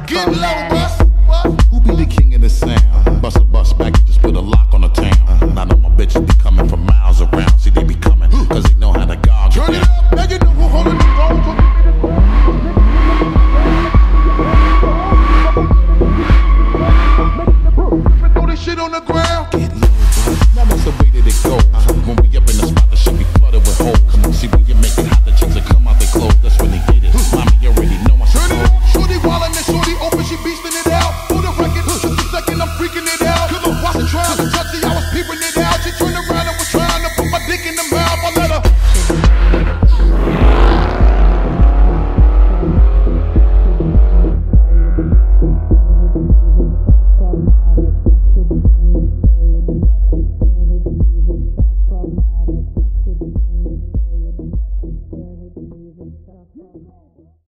Get. Who be the king of the sound? Bust a bus back, just put a lock on the town. Know my bitches be coming from miles around. See, they be they know how to guard. Turn it up, now you know who the gold. shit on the ground. People need